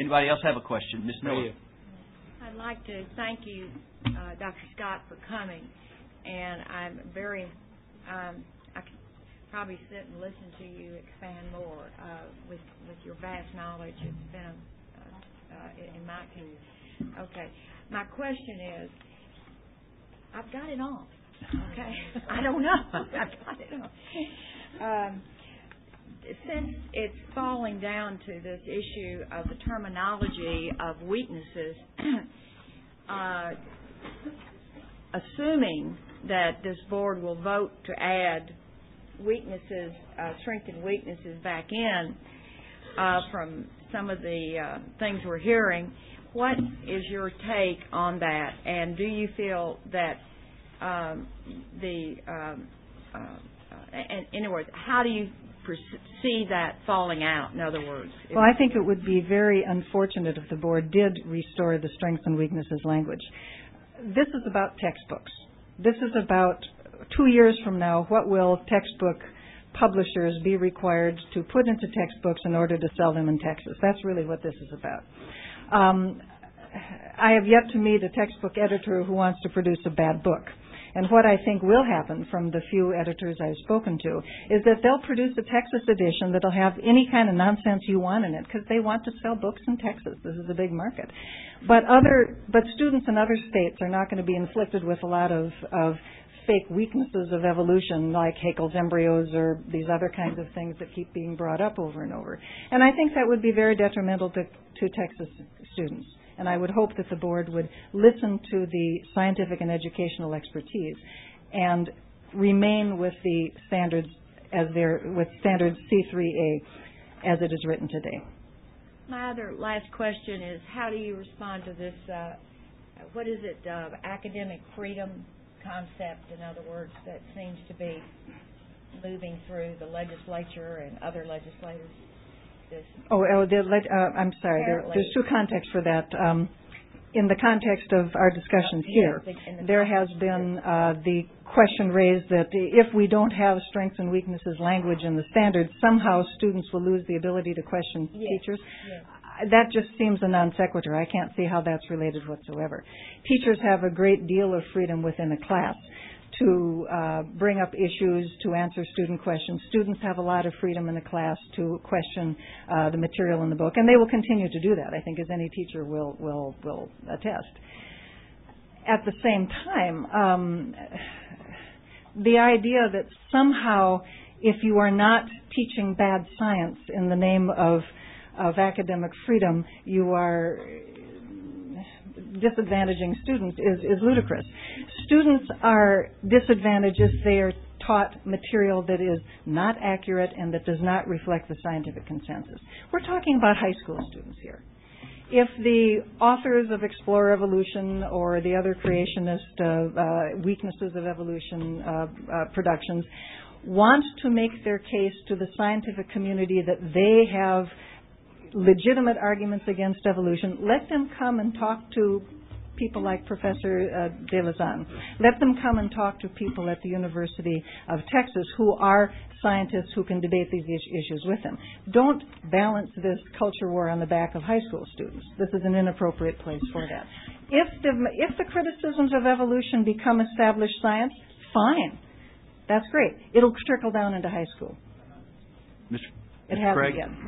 Anybody else have a question? Ms. Miller? I'd like to thank you, uh, Dr. Scott, for coming, and I'm very, um, I could probably sit and listen to you expand more uh, with with your vast knowledge. It's been, a, uh, uh, in my opinion. Okay, my question is, I've got it all. Okay, I don't know. I've got it all. Um, since it's falling down to this issue of the terminology of weaknesses, uh, assuming that this board will vote to add weaknesses, uh, strengths and weaknesses back in uh, from some of the things we're hearing, what is your take on that? And do you feel that um, the um, in, in other words, how do you see that falling out? In other words, well, I think it would be very unfortunate if the board did restore the strengths and weaknesses language. This is about textbooks. This is about two years from now. What will textbook publishers be required to put into textbooks in order to sell them in Texas? That's really what this is about. Um, I have yet to meet a textbook editor who wants to produce a bad book. And what I think will happen from the few editors I've spoken to is that they'll produce a Texas edition that'll have any kind of nonsense you want in it because they want to sell books in Texas. This is a big market. But other, but students in other states are not going to be inflicted with a lot of, of fake weaknesses of evolution like Haeckel's embryos or these other kinds of things that keep being brought up over and over. And I think that would be very detrimental to, to Texas students and I would hope that the board would listen to the scientific and educational expertise and remain with the standards as they're with standards C3A as it is written today. My other last question is how do you respond to this uh, what is it uh, academic freedom concept in other words that seems to be moving through the legislature and other legislators this? Oh, oh the, uh, I'm sorry. There, there's two contexts for that. Um, in the context of our discussions here, there has been uh, the question raised that if we don't have strengths and weaknesses language in the standards, somehow students will lose the ability to question yes. teachers. Yes. That just seems a non sequitur. I can't see how that's related whatsoever. Teachers have a great deal of freedom within a class to uh, bring up issues, to answer student questions. Students have a lot of freedom in the class to question uh, the material in the book, and they will continue to do that. I think, as any teacher will will will attest. At the same time, um, the idea that somehow, if you are not teaching bad science in the name of of academic freedom, you are disadvantaging students is, is ludicrous. Students are disadvantaged if they are taught material that is not accurate and that does not reflect the scientific consensus. We're talking about high school students here. If the authors of Explore Evolution or the other creationist uh, uh, weaknesses of evolution uh, uh, productions want to make their case to the scientific community that they have legitimate arguments against evolution, let them come and talk to people like Professor uh, De Lezan. Let them come and talk to people at the University of Texas who are scientists who can debate these issues with them. Don't balance this culture war on the back of high school students. This is an inappropriate place for that. If the, if the criticisms of evolution become established science, fine. That's great. It'll trickle down into high school. Mr. It Craig? again.